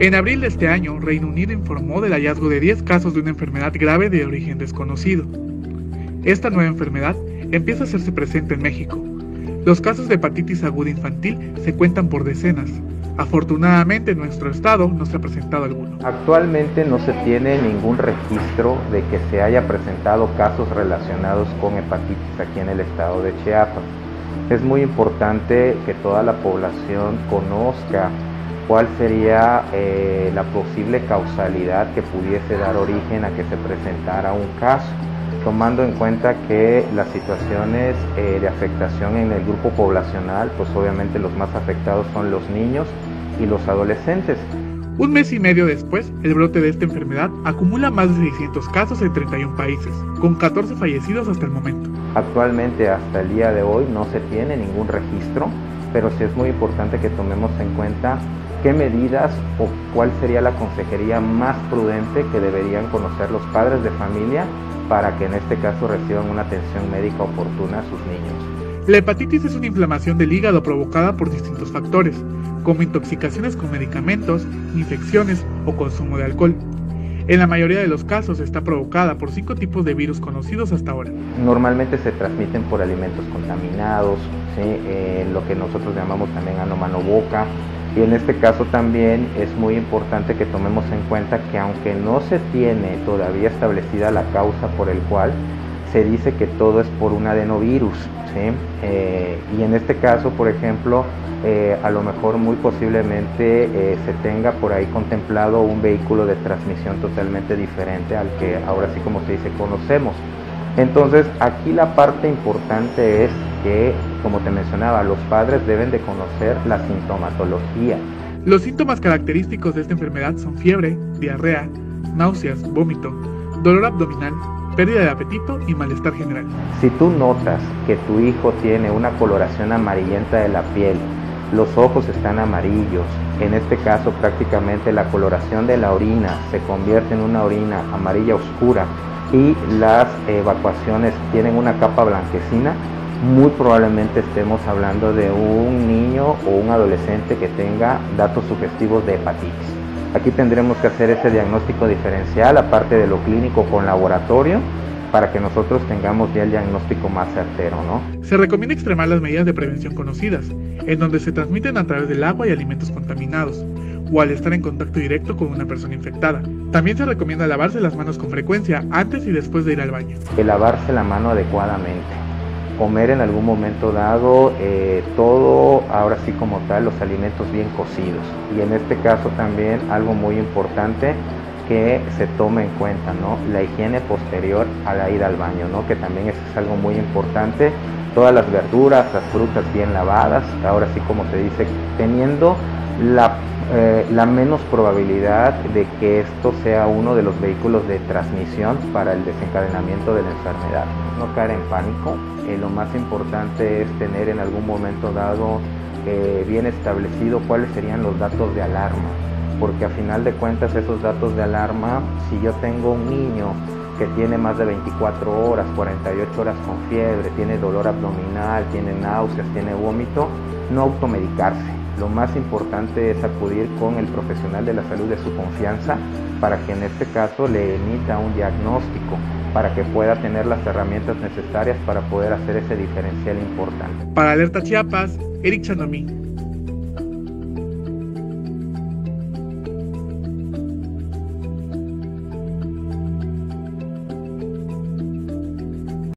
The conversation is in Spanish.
En abril de este año, Reino Unido informó del hallazgo de 10 casos de una enfermedad grave de origen desconocido. Esta nueva enfermedad empieza a hacerse presente en México. Los casos de hepatitis aguda infantil se cuentan por decenas. Afortunadamente nuestro estado no se ha presentado alguno. Actualmente no se tiene ningún registro de que se haya presentado casos relacionados con hepatitis aquí en el estado de Chiapas. Es muy importante que toda la población conozca cuál sería eh, la posible causalidad que pudiese dar origen a que se presentara un caso, tomando en cuenta que las situaciones eh, de afectación en el grupo poblacional, pues obviamente los más afectados son los niños y los adolescentes. Un mes y medio después, el brote de esta enfermedad acumula más de 600 casos en 31 países, con 14 fallecidos hasta el momento. Actualmente, hasta el día de hoy, no se tiene ningún registro, pero sí es muy importante que tomemos en cuenta qué medidas o cuál sería la consejería más prudente que deberían conocer los padres de familia para que en este caso reciban una atención médica oportuna a sus niños. La hepatitis es una inflamación del hígado provocada por distintos factores, como intoxicaciones con medicamentos, infecciones o consumo de alcohol. En la mayoría de los casos está provocada por cinco tipos de virus conocidos hasta ahora. Normalmente se transmiten por alimentos contaminados, eh, lo que nosotros llamamos también ano mano boca, y en este caso también es muy importante que tomemos en cuenta que aunque no se tiene todavía establecida la causa por el cual se dice que todo es por un adenovirus, eh, y en este caso, por ejemplo, eh, a lo mejor muy posiblemente eh, se tenga por ahí contemplado un vehículo de transmisión totalmente diferente al que ahora sí como se dice conocemos. Entonces aquí la parte importante es que, como te mencionaba, los padres deben de conocer la sintomatología. Los síntomas característicos de esta enfermedad son fiebre, diarrea, náuseas, vómito, dolor abdominal, pérdida de apetito y malestar general. Si tú notas que tu hijo tiene una coloración amarillenta de la piel, los ojos están amarillos, en este caso prácticamente la coloración de la orina se convierte en una orina amarilla oscura y las evacuaciones tienen una capa blanquecina, muy probablemente estemos hablando de un niño o un adolescente que tenga datos sugestivos de hepatitis. Aquí tendremos que hacer ese diagnóstico diferencial, aparte de lo clínico con laboratorio, para que nosotros tengamos ya el diagnóstico más certero, ¿no? Se recomienda extremar las medidas de prevención conocidas, en donde se transmiten a través del agua y alimentos contaminados, o al estar en contacto directo con una persona infectada. También se recomienda lavarse las manos con frecuencia antes y después de ir al baño. El lavarse la mano adecuadamente. Comer en algún momento dado eh, todo, ahora sí como tal, los alimentos bien cocidos. Y en este caso también algo muy importante, que se tome en cuenta, ¿no? La higiene posterior a la ida al baño, ¿no? Que también es algo muy importante. Todas las verduras, las frutas bien lavadas, ahora sí como se dice, teniendo la, eh, la menos probabilidad de que esto sea uno de los vehículos de transmisión para el desencadenamiento de la enfermedad. No caer en pánico, eh, lo más importante es tener en algún momento dado eh, bien establecido cuáles serían los datos de alarma porque a final de cuentas esos datos de alarma, si yo tengo un niño que tiene más de 24 horas, 48 horas con fiebre, tiene dolor abdominal, tiene náuseas, tiene vómito, no automedicarse. Lo más importante es acudir con el profesional de la salud de su confianza para que en este caso le emita un diagnóstico, para que pueda tener las herramientas necesarias para poder hacer ese diferencial importante. Para Alerta Chiapas, Eric Chandomí.